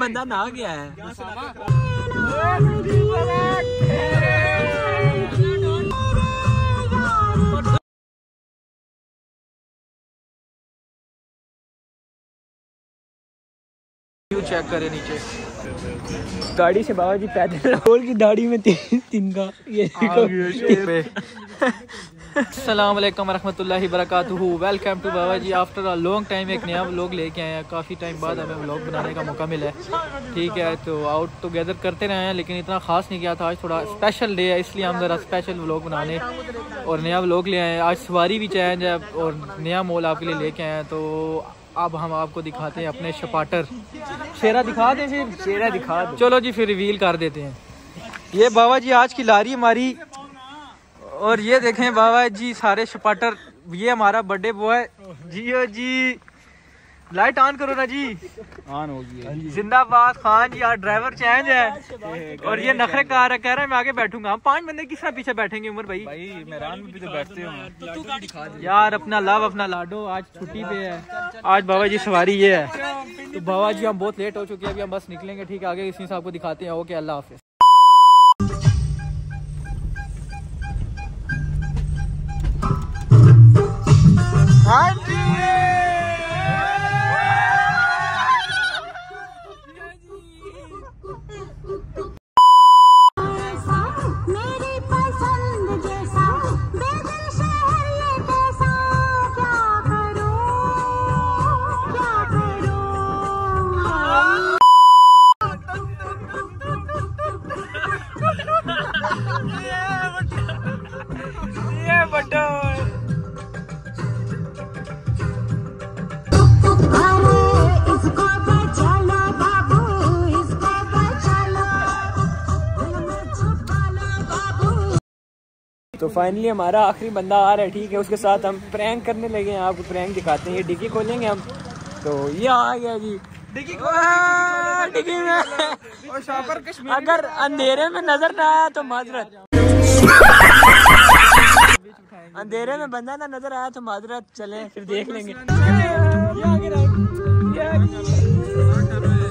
बंदा ना गया है चेक करे नीचे गाड़ी से बाबा जी पैदल रोल की दाढ़ी में तीन तीन का ये अस्सलाम वालेकुम रहमतुल्लाहि वरकatuhu welcome to Baba ji after a long time एक नया व्लॉग लेके आए हैं काफ़ी टाइम बाद हमें व्लॉग बनाने का मौका मिला है। ठीक है तो आउट टुगेदर करते रहे हैं लेकिन इतना ख़ास नहीं किया था। आज थोड़ा स्पेशल डे है इसलिए हम ज़रा स्पेशल व्लॉग बनाने और नया व्लॉग ले आए हैं। आज सवारी भी चैलेंज है और नया मॉल आपके लिए लेके आए हैं। तो अब हम आपको दिखाते हैं अपने शपाटर शेरा दिखा दें फिर। शेरा दिखा चलो जी फिर रिवील कर देते हैं। ये बाबा जी आज की लारी हमारी और ये देखें बाबा जी सारे शपाटर ये हमारा बर्थडे बॉय जियो जी लाइट ऑन करो ना जी। ऑन होगी जिंदाबाद खान जी आज ड्राइवर चेंज है। और ये नखरे कार है कह रहा है मैं आगे बैठूँगा। हम पाँच बंदे किस तरह पीछे बैठेंगे उमर भाई? भाई मैदान में भी तो बैठते हो। यार अपना लव अपना लाडो आज छुट्टी पे है। आज बाबा जी सवारी ये है। तो बाबा जी हम बहुत लेट हो चुके हैं अभी हम बस निकलेंगे ठीक है? आगे इसी साहब को दिखाते हैं। ओके अल्लाह हाफिज। हाँ तो फाइनली हमारा आखिरी बंदा आ रहा है ठीक है उसके साथ हम प्रैंक करने लगे हैं आपको प्रैंक दिखाते हैं ये डिग्गी खोलेंगे हम। तो ये आ गया जी। डिग्गी डिग्गी में। और शापर कश्मीर अगर अंधेरे में नज़र ना आया तो माजरत। अंधेरे में बंदा ना नज़र आया तो माजरत चले फिर देख लेंगे।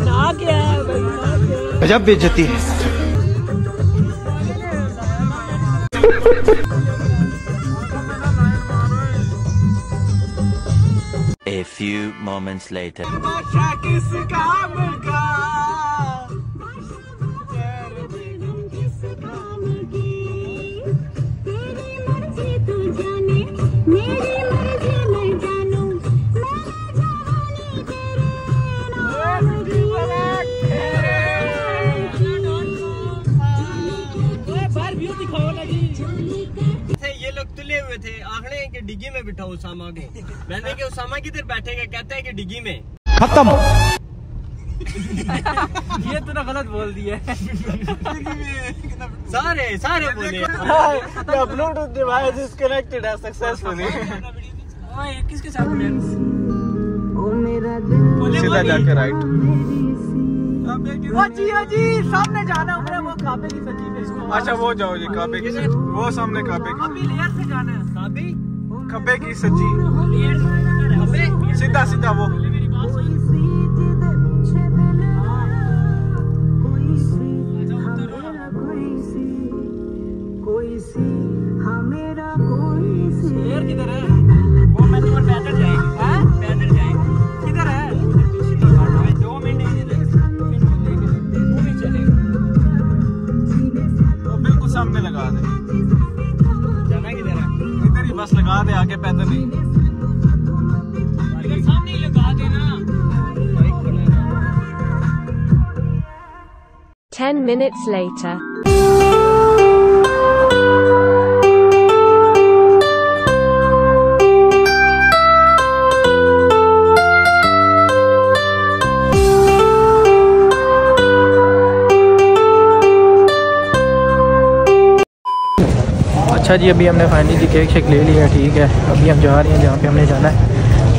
ना क्या है भाई ना गजब बेइज्जती है। Moments later. बिठा उसामा को। मैंने कि उसामा किधर बैठेगा? कहता है कि डिग्गी में। खत्म। ये तूने गलत बोल दिया सारे सारे बोले। ब्लूटूथ डिवाइस इज़ कनेक्टेड है सक्सेसफुली किसके साथ सीधा जाके राइट ओ जी ओ जी सामने जाना है वो काबे की इसको अच्छा वो जाओ जी काबे की। वो सामने काबे की। अभी लेयर से जाना है। काबी? खब्बे की सज्जी सीधा सीधा वो। लगा दे आगे पैदल ही इधर सामने ही लगा देना Ten minutes later. अच्छा जी अभी हमने फाइनली जी केक शेक ले लिया ठीक है। अभी हम जा रहे हैं जहाँ पे हमने जाना है।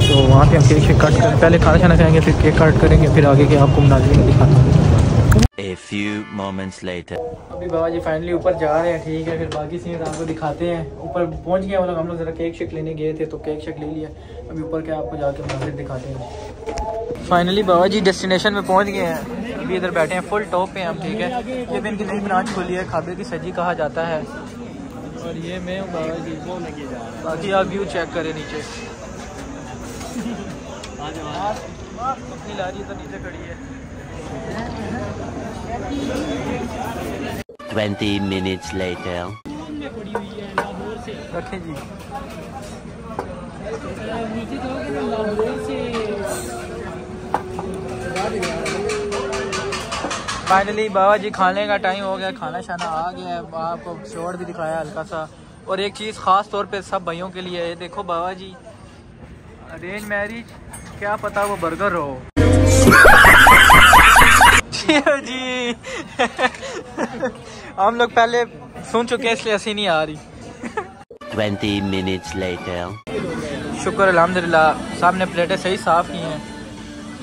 तो वहाँ पे हम केक शेक कट करें पहले खाना खाना खाएँगे फिर केक कट करेंगे फिर आगे के आपको मुनाजिर में दिखाता हूँ। A few moments later. अभी बाबा जी फाइनली ऊपर जा रहे हैं ठीक है फिर बाकी सीन आपको दिखाते हैं। ऊपर पहुँच गए हम लोग हम लोग ज़रा केक शेक लेने गए थे तो केक शेक ले लिया। अभी ऊपर के आपको जाके मंदिर दिखाते हैं। फाइनली बाबा जी डेस्टिनेशन में पहुँच गए हैं। अभी इधर बैठे हैं फुल टॉप पे हम ठीक है। ये भी इनकी नई ब्रांच खुली है खाबे की सजी कहा जाता है। और ये मैं हूँ बाबा जी बाकी आप व्यू चेक करें नीचे। अपनी लारी तो नीचे खड़ी है 20 minutes later. रखें जी फाइनली बाबा जी खाने का टाइम हो गया खाना शाना आ गया है। आपको शोर भी दिखाया हल्का सा। और एक चीज़ ख़ास तौर पे सब भाइयों के लिए है। देखो बाबा जी अरेंज मैरिज क्या पता वो बर्गर हो। जी। हम लोग पहले सुन चुके हैं इसलिए हँसी नहीं आ रही। 20 minutes later. शुक्र अल्हम्दुलिल्लाह। सामने प्लेटें सही साफ़ की हैं।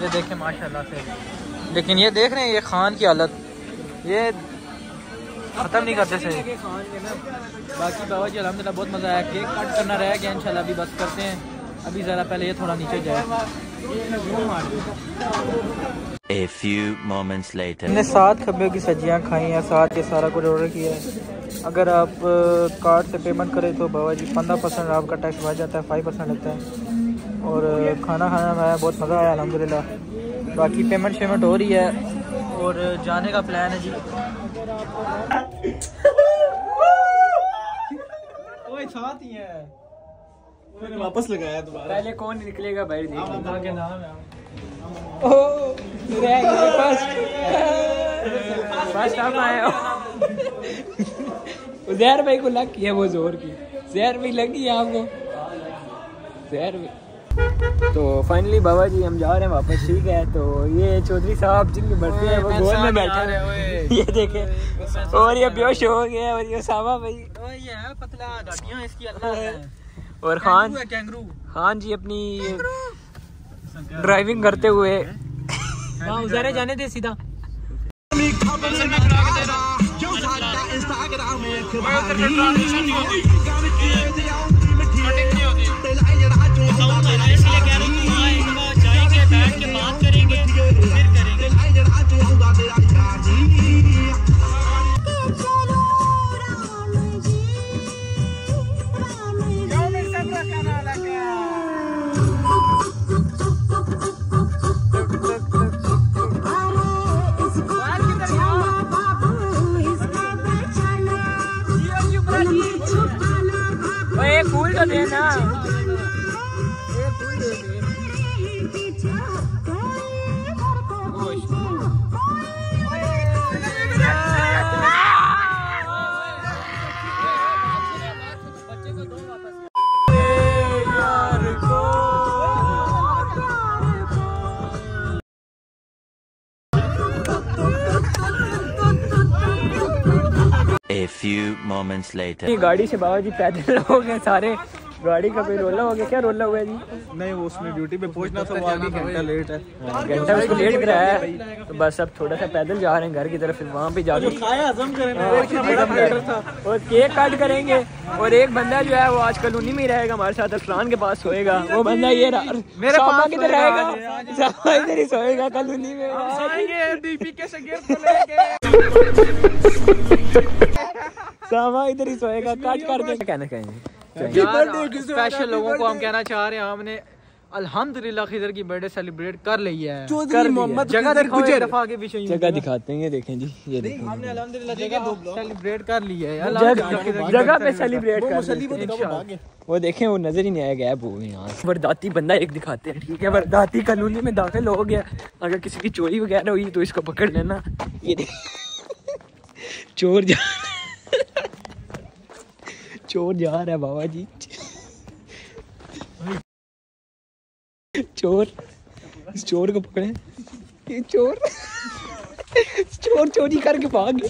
ये देखें माशाल्लाह से। लेकिन ये देख रहे हैं ये खान की हालत। ये ख़त्म नहीं करते सही। बाकी बाबा जी अलहमदिल्ला बहुत मज़ा आया। केक कट करना रह गया इंशाल्लाह अभी बस करते हैं। अभी ज़रा पहले ये थोड़ा नीचे जाए। A few moments later. हमने सात खब्बे की सब्ज़ियाँ खाई हैं साथ ये सारा कुछ ऑर्डर किया है। अगर आप कार्ड से पेमेंट करें तो बाबा जी पंद्रह परसेंट आपका टैक्स बढ़ जाता है फाइव परसेंट लगता है। और खाना खाना में आया बहुत मज़ा आया अलहमदिल्ला बाकी पेमेंट शेमेंट हो रही है। और जाने का प्लान है जी। साथ ही है। मैंने वापस लगाया दोबारा। पहले कौन निकलेगा भाई? देख के नाम है। फ़र्स्ट आप आए हो। जहर भाई को लग है वो ज़ोर की। जहर भी लगी है आपको। जहर भी तो फाइनली बाबा जी हम जा रहे हैं वापस ठीक है? तो ये चौधरी साहब जिनके बर्थडे है वो गोल में बैठे हैं। ये देखे और ये बेहोश हो। गया और ये सामा भाई। ये है पतला गाड़ियाँ इसकी अल्लाह है। और खान कैंगरू। खान जी अपनी ड्राइविंग करते हुए हाँ? उधर जाने दे सीधा। चलो A few moments later. ये गाड़ी से बाबा जी पैदल हो गए सारे गाड़ी का कोई रोला हो गया? क्या रोला हुआ है जी? नहीं वो उसने ड्यूटी पे पहुँचना था वो आगे घंटा लेट है। घंटा उसको लेट कराया है। तो बस अब थोड़ा सा पैदल जा रहे हैं घर की तरफ़ फिर वहाँ पे जाके खाया हजम करें वो इतना बड़ा प्लेटर और केक काट करेंगे और एक बंदा जो है वो आजकल उन्हीं में रहेगा हमारे साथ अफरान के पास सोएगा। वो बंदा ये रहा मेरे पास किधर रहेगा। इधर ही सोएगा कल उन्हीं में। सामा इधर ही सोएगा काट काट के कहना कहेंगे स्पेशल लोगों को हम कहना चाह रहे हैं हमने अल्हम्दुलिल्लाह खिदर की बर्थडे सेलिब्रेट कर ली है। कर दिया। जगह दिखाओ दफ़ा आगे पीछे जगह दिखाते हैं ये देखें जी ये देखें। हमने अल्हम्दुलिल्लाह जगह सेलिब्रेट कर ली है। जगह पे सेलिब्रेट कर वो देखें वो नज़र ही नहीं आया गैप हो गए यहाँ से। वरदाती बंदा एक दिखाते हैं ठीक है? वरदाती कॉलोनी में दाखिल हो गया। अगर किसी की चोरी वगैरह हुई तो इसको पकड़ लेना। ये देख चोर जा चोर जा रहा है बाबा जी। चोर। चोर को पकड़े। ये चोर। चोर चोरी करके भाग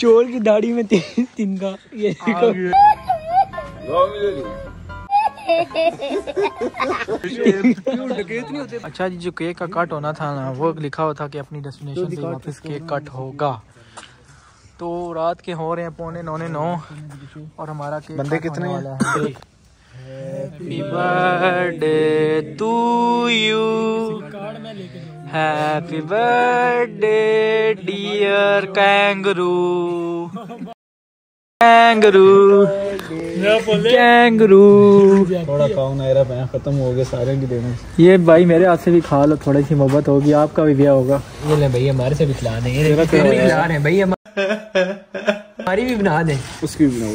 चोर की दाढ़ी में तिनका ये देखो। अच्छा जी जो केक का कट होना था ना वो लिखा हुआ था कि अपनी डेस्टिनेशन से वापस केक कट होगा। तो रात के हो रहे हैं पौने नौने नौ और हमारा केक बंदे कितने हैं? Happy birthday to you happy birthday dear kangaroo kangaroo kangaroo थोड़ा खाओ नायरा मैं खत्म हो गए सारे की देना। ये भाई मेरे हाथ से भी खा लो थोड़ी सी मोहब्बत होगी आपका भी ब्याह होगा। ये ले भाई हमारे से भी खिला दें ये तेरे भी खिला रहे भाई हमारी भी बना दे। उसकी भी बनाओ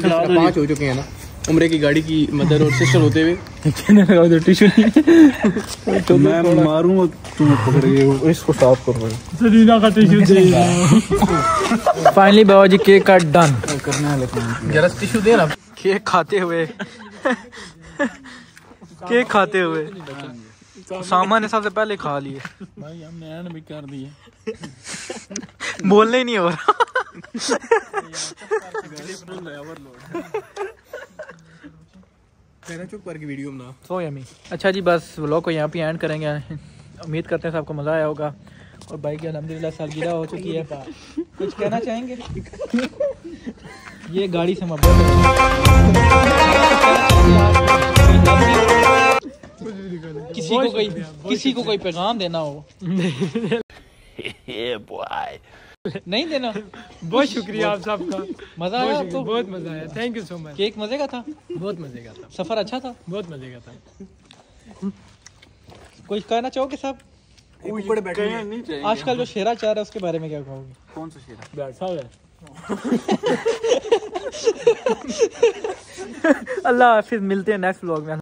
खिला पाँच हो चुके हैं ना। उम्र की गाड़ी की मदर और सिस्टर होते हुए। टिश्यू तो मैं मारूँगा तुम्हें पकड़ के इसको साफ़ करो finally Baba ji cake cut done करना है जरा टिश्यू दे ना केक खाते हुए। केक खाते हुए। सामान। ने सबसे पहले खा लिए। भाई हमने एंड भी कर दिए बोलने नहीं हो रहा। चुप करके वीडियो बना। सो यमी अच्छा जी बस व्लॉग को यहाँ पे एंड करेंगे। उम्मीद करते हैं सबको मज़ा आया होगा। और भाई की अलहमदिल्ला सालगिरह हो चुकी है। कुछ कहना चाहेंगे? ये गाड़ी से मोहब्बत किसी को कोई किसी को कोई पैगाम देना हो। नहीं देना। बहुत शुक्रिया आप सबका मज़ा आया आपको? बहुत मज़ा आया। Thank you so much cake मज़े का था? बहुत मज़े का था। सफ़र अच्छा था? बहुत मज़े का था। कुछ कहना चाहोगे सब? ऊपर बैठे नहीं चाहिए। आजकल जो शेरा चाह रहा है उसके बारे में क्या कहोगे? कौन सा शेरा? बैठा है। अल्लाह हाफिज मिलते हैं नेक्स्ट व्लॉग में।